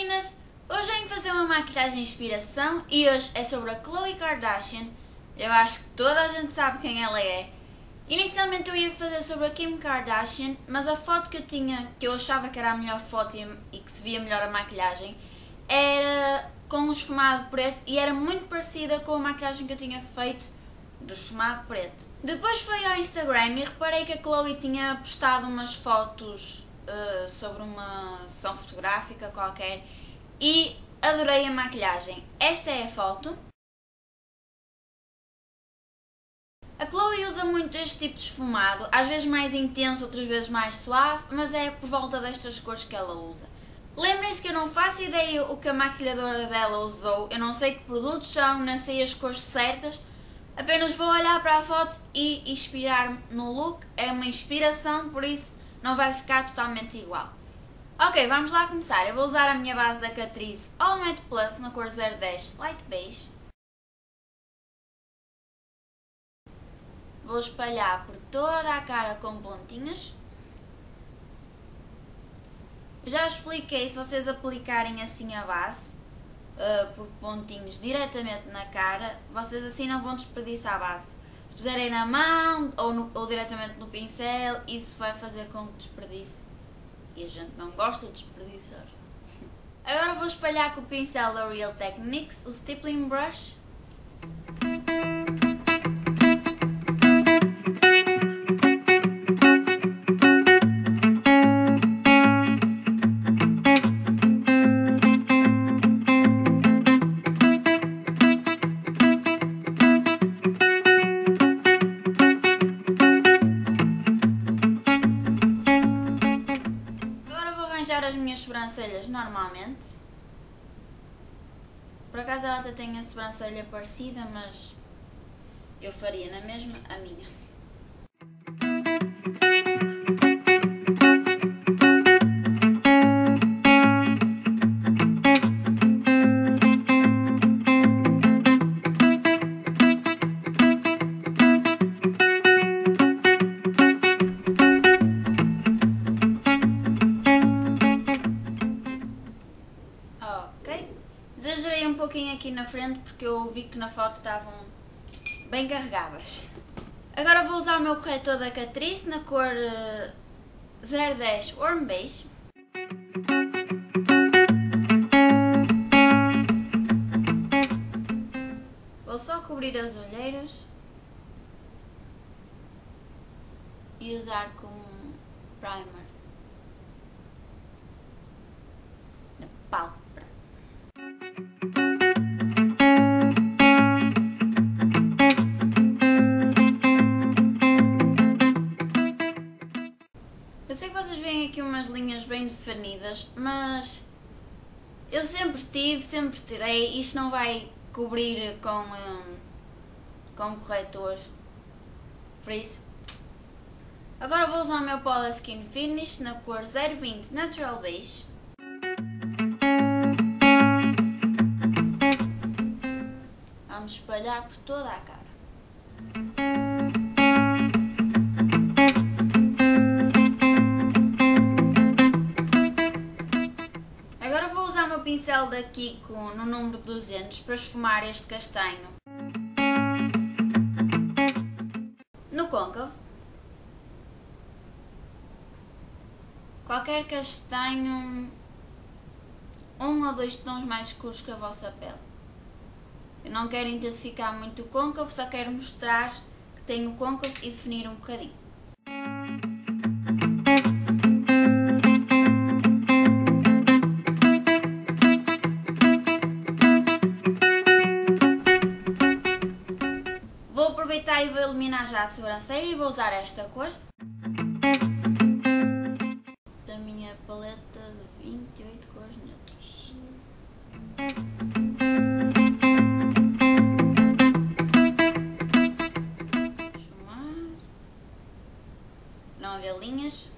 meninas! Hoje venho fazer uma maquilhagem inspiração e hoje é sobre a Khloe Kardashian. Eu acho que toda a gente sabe quem ela é. Inicialmente eu ia fazer sobre a Kim Kardashian, mas a foto que eu tinha, que eu achava que era a melhor foto e que se via melhor a maquilhagem, era com o esfumado preto e era muito parecida com a maquilhagem que eu tinha feito do esfumado preto. Depois fui ao Instagram e reparei que a Chloe tinha postado umas fotos uh, sobre uma sessão fotográfica qualquer e adorei a maquilhagem. Esta é a foto. A Chloe usa muito este tipo de esfumado, às vezes mais intenso, outras vezes mais suave, mas é por volta destas cores que ela usa. Lembrem-se que eu não faço ideia o que a maquilhadora dela usou, eu não sei que produtos são, não sei as cores certas, apenas vou olhar para a foto e inspirar-me no look, é uma inspiração, por isso não vai ficar totalmente igual. Ok, vamos lá começar. Eu vou usar a minha base da Catrice All Matte Plus na cor 010 Light Beige. Vou espalhar por toda a cara com pontinhos. Já expliquei, se vocês aplicarem assim a base, uh, por pontinhos diretamente na cara, vocês assim não vão desperdiçar a base. Se puserem na mão ou, no, ou diretamente no pincel, isso vai fazer com que desperdice. E a gente não gosta de desperdiçar. Agora vou espalhar com o pincel da Real Techniques, o Stippling Brush. Normalmente. Por acaso ela até tem a sobrancelha parecida, mas eu faria na mesma a minha. Estavam bem carregadas. Agora vou usar o meu corretor da Catrice na cor 010 eh, Warm Beige. Vou só cobrir as olheiras e usar como primer aqui umas linhas bem definidas, mas eu sempre tive, sempre tirei, isto não vai cobrir com, um, com corretores, por isso. Agora vou usar o meu Paula Skin Finish na cor 020 Natural Beige. Vamos espalhar por toda a cara. Da Kiko no número 200 para esfumar este castanho. No côncavo, qualquer castanho, um ou dois tons mais escuros que a vossa pele. Eu não quero intensificar muito o côncavo, só quero mostrar que tenho o côncavo e definir um bocadinho. A sobrancelha e vou usar esta cor. Da minha paleta de 28 cores neutras. Não haver linhas.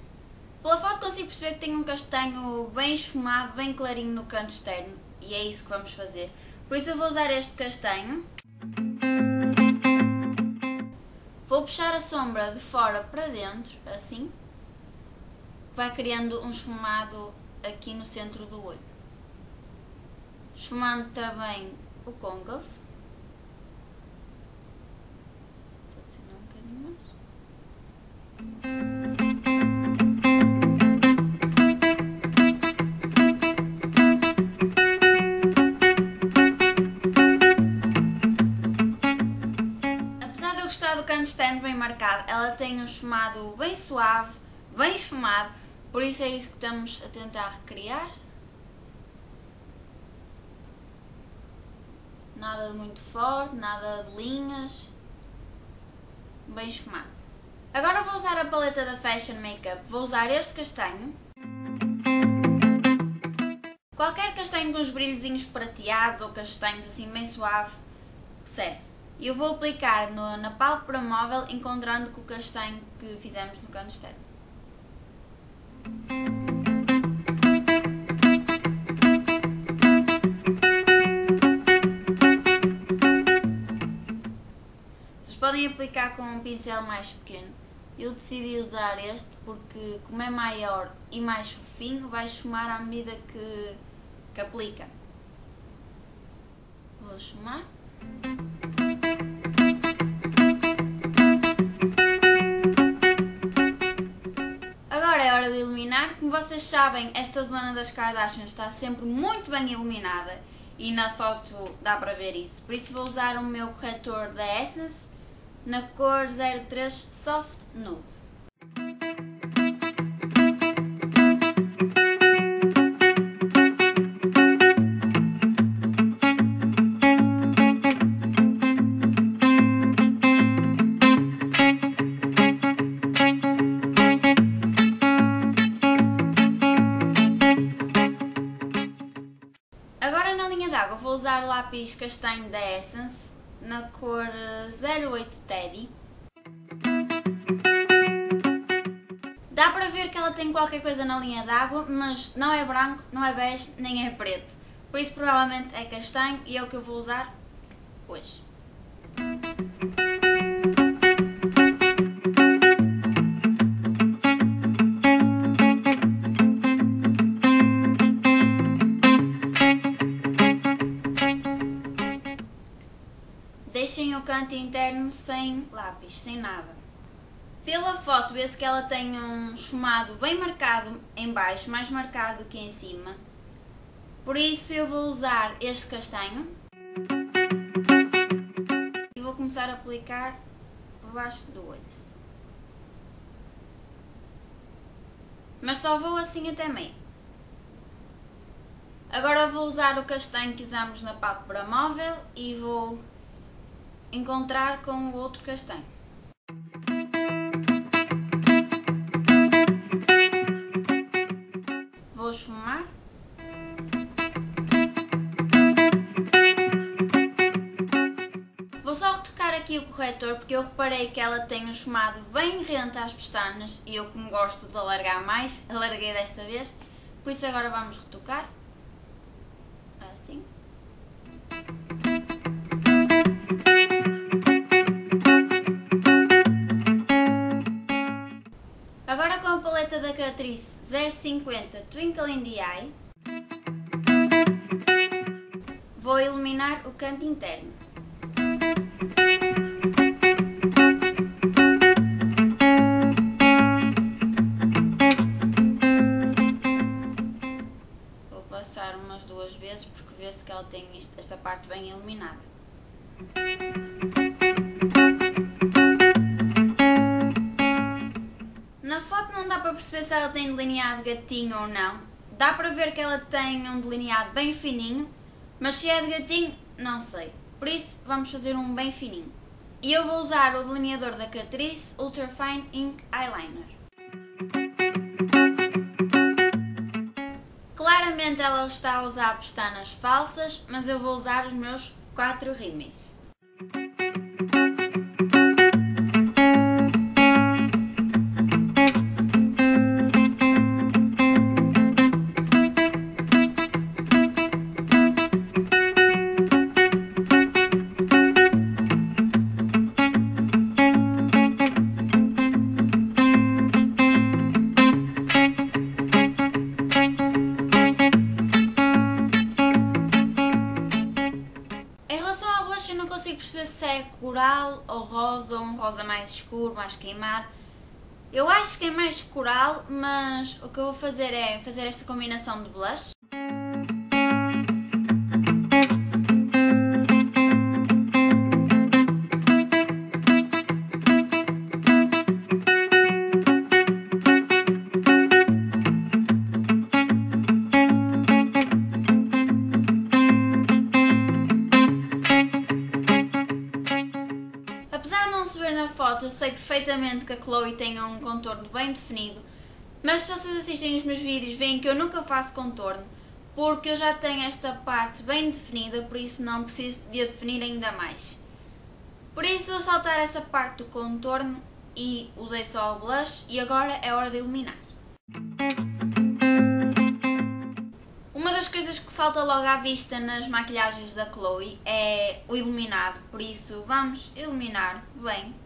Pela foto consigo perceber que tem um castanho bem esfumado, bem clarinho no canto externo. E é isso que vamos fazer. Por isso eu vou usar este castanho. Vou puxar a sombra de fora para dentro, assim. Vai criando um esfumado aqui no centro do olho. esfumando também o côncavo. Um bocadinho mais. Tem um esfumado bem suave, bem esfumado, por isso é isso que estamos a tentar recriar. Nada de muito forte, nada de linhas, bem esfumado. Agora vou usar a paleta da Fashion Makeup, vou usar este castanho. Qualquer castanho com os brilhozinhos prateados ou castanhos assim bem suave serve. E eu vou aplicar no, na pálpebra móvel encontrando com o castanho que fizemos no canto externo. Vocês podem aplicar com um pincel mais pequeno. Eu decidi usar este porque como é maior e mais fofinho vai esfumar à medida que, que aplica. Vou esfumar. Sabem, esta zona das Kardashians está sempre muito bem iluminada e na foto dá para ver isso. Por isso vou usar o meu corretor da Essence na cor 03 Soft Nude. Lápis castanho da Essence na cor eh, 08 Teddy. Dá para ver que ela tem qualquer coisa na linha d'água, mas não é branco, não é bege, nem é preto. Por isso provavelmente é castanho e é o que eu vou usar hoje. Canto interno sem lápis, sem nada. Pela foto vê-se que ela tem um esfumado bem marcado em baixo, mais marcado que em cima. Por isso eu vou usar este castanho. E vou começar a aplicar por baixo do olho. Mas só vou assim até meio. Agora vou usar o castanho que usamos na pálpebra móvel e vou encontrar com o outro castanho. Vou esfumar. Vou só retocar aqui o corretor porque eu reparei que ela tem um esfumado bem rente às pestanas e eu como gosto de alargar mais, alarguei desta vez. Por isso agora vamos retocar. Da Catrice 050 Twinkle in the Eye, vou iluminar o canto interno. Vou passar umas duas vezes porque vê-se que ela tem esta parte bem iluminada. Na foto não dá para perceber se ela tem delineado gatinho ou não. Dá para ver que ela tem um delineado bem fininho, mas se é de gatinho, não sei. Por isso, vamos fazer um bem fininho. E eu vou usar o delineador da Catrice Ultra Fine Ink Eyeliner. Claramente ela está a usar pestanas falsas, mas eu vou usar os meus 4 rímeis. Coral ou rosa, ou um rosa mais escuro, mais queimado. Eu acho que é mais coral, mas o que eu vou fazer é fazer esta combinação de blush. Perfeitamente que a Chloe tem um contorno bem definido, mas se vocês assistem os meus vídeos veem que eu nunca faço contorno, porque eu já tenho esta parte bem definida, por isso não preciso de a definir ainda mais. Por isso vou saltar essa parte do contorno e usei só o blush e agora é hora de iluminar. Uma das coisas que salta logo à vista nas maquilhagens da Chloe é o iluminado, por isso vamos iluminar bem.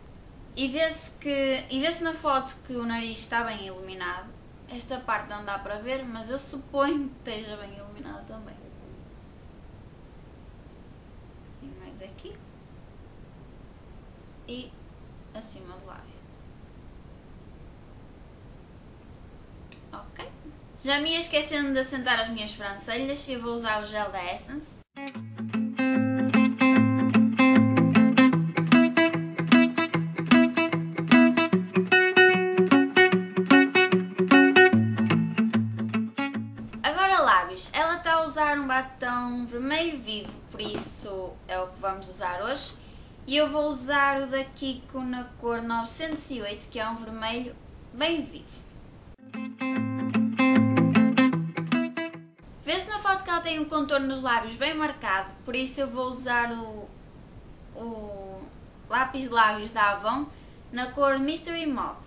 E vê-se que e vê-se na foto que o nariz está bem iluminado. Esta parte não dá para ver, mas eu suponho que esteja bem iluminado também. E mais aqui. E acima do lábio. Ok. Já me ia esquecendo de assentar as minhas sobrancelhas, eu vou usar o gel da Essence. Batom vermelho vivo, por isso é o que vamos usar hoje. E eu vou usar o da Kiko na cor 908, que é um vermelho bem vivo. Vê-se na foto que ela tem um contorno nos lábios bem marcado, por isso eu vou usar o, o lápis de lábios da Avon na cor Mystery Mauve.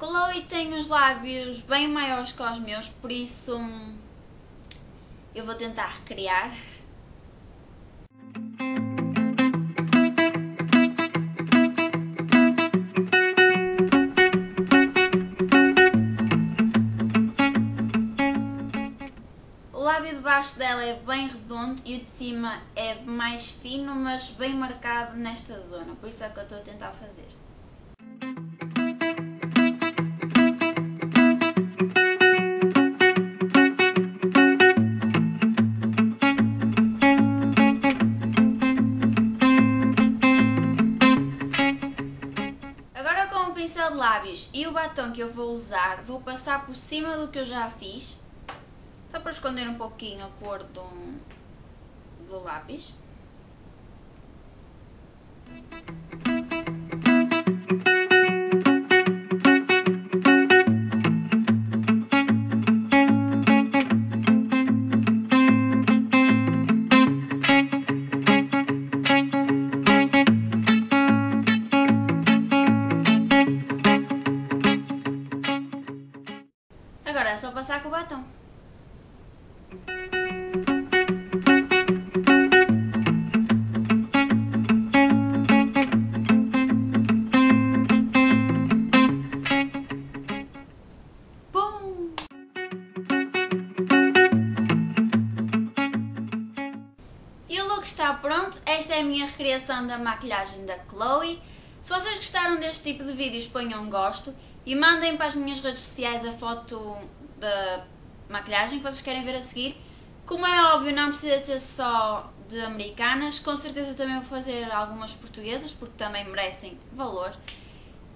Chloe tem os lábios bem maiores que os meus, por isso eu vou tentar recriar. O lábio de baixo dela é bem redondo e o de cima é mais fino, mas bem marcado nesta zona, por isso é que eu estou a tentar fazer. Que eu vou usar, vou passar por cima do que eu já fiz só para esconder um pouquinho a cor do, do lápis. Da maquilhagem da Chloe. Se vocês gostaram deste tipo de vídeos, ponham um gosto e mandem para as minhas redes sociais a foto da maquilhagem que vocês querem ver a seguir. Como é óbvio, não precisa ser só de americanas, com certeza também vou fazer algumas portuguesas, porque também merecem valor.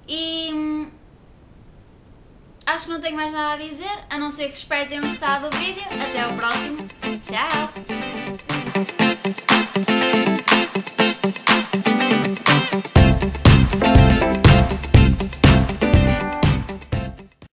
E hum, acho que não tenho mais nada a dizer, a não ser que espero tenham gostado do vídeo. Até ao próximo. Tchau! Thank you.